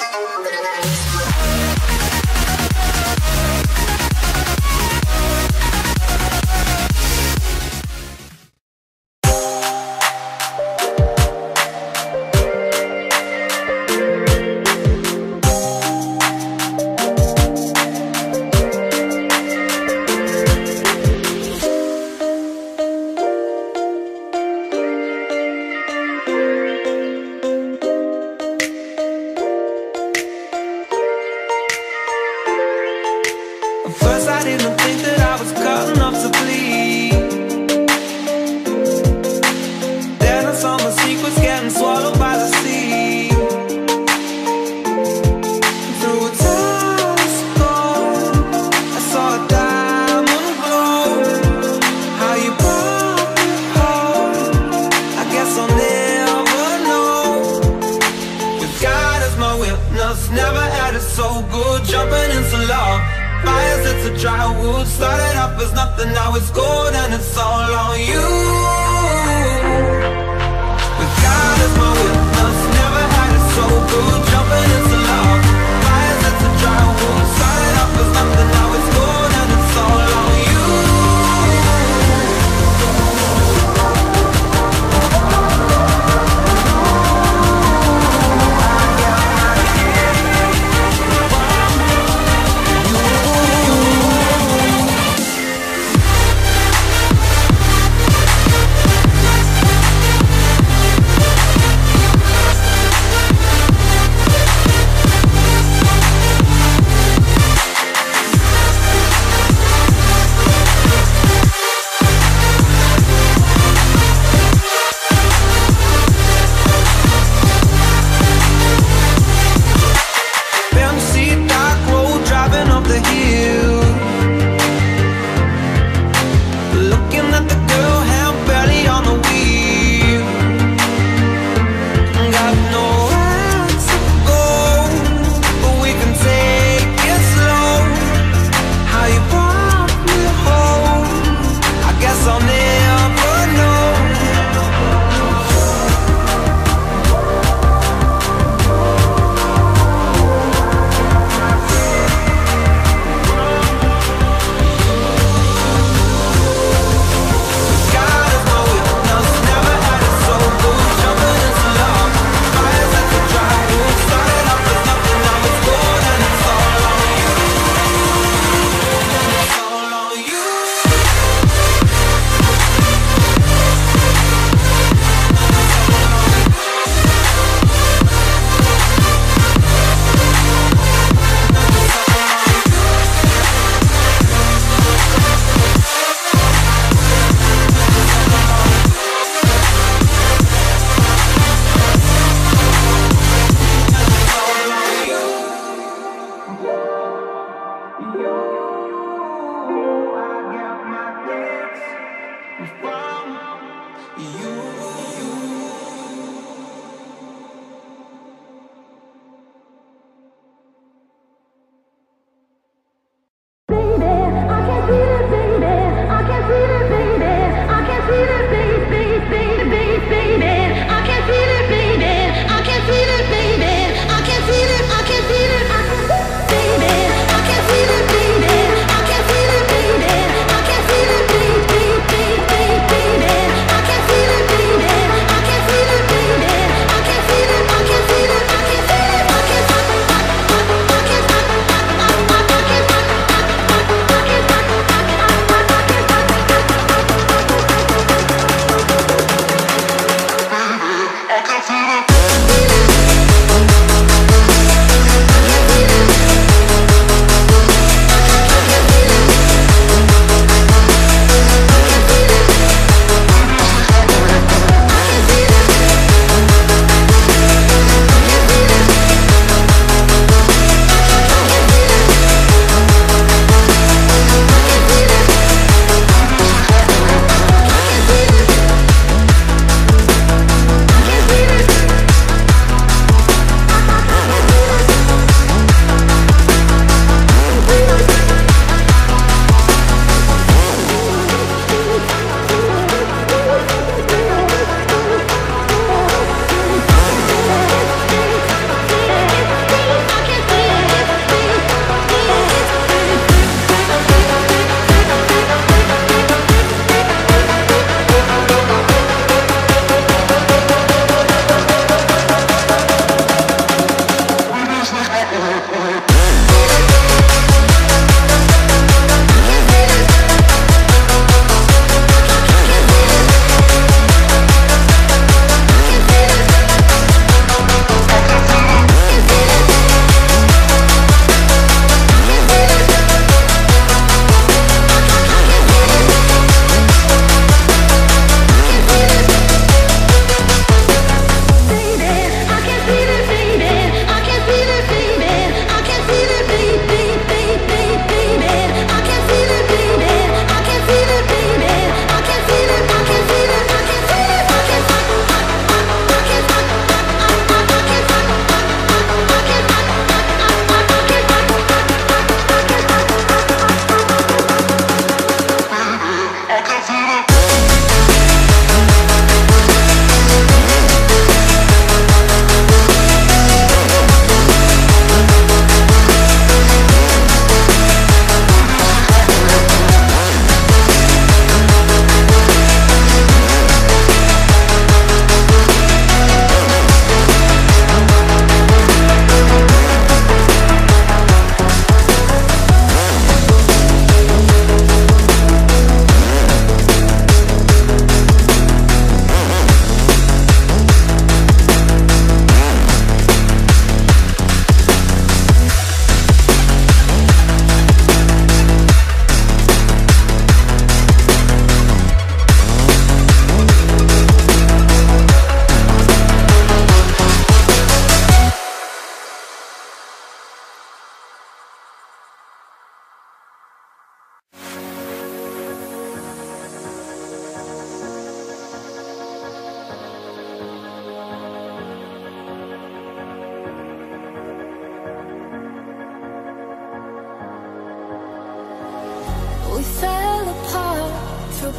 Gracias. fires, it's a dry wood. Started up as nothing, now it's gold and it's all on you. With God as my witness, never had it so good. Jumping into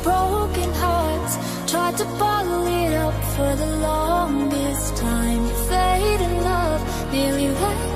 broken hearts. Tried to bottle it up for the longest time. Fate and love nearly left